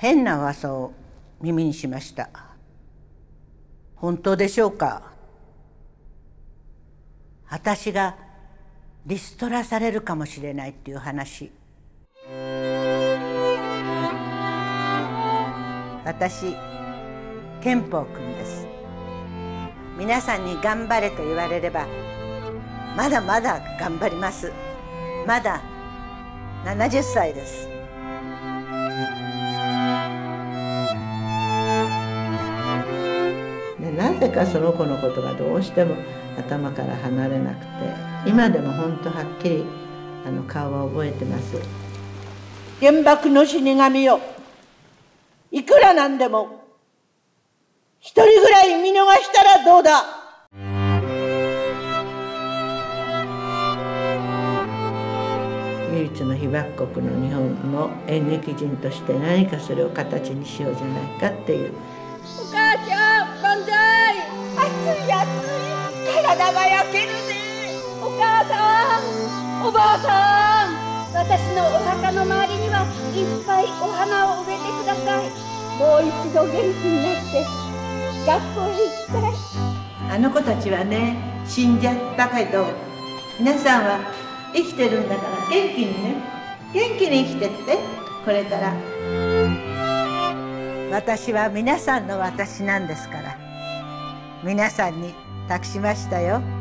変な噂を耳にしました。本当でしょうか？私がリストラされるかもしれないっていう話。私憲法くんです。皆さんに頑張れと言われればまだまだ頑張ります。まだ70歳です。でなぜかその子のことがどうしても頭から離れなくて今でも本当はっきりあの顔は覚えてます。原爆の死神よ。いくらなんでも一人ぐらい見逃したらどうだ？唯一の被爆国の日本の演劇人として何かそれを形にしようじゃないかっていう。お母ちゃん万歳！暑い暑い体が焼けるねお母さんおばあさん私のお墓の周りにはいっぱいお花を植えてください。もう一度元気になって学校へ行きたいあの子たちはね死んじゃったけど皆さんは生きてるんだから元気にね。元気に生きてってこれから。私は皆さんの私なんですから。皆さんに託しましたよ。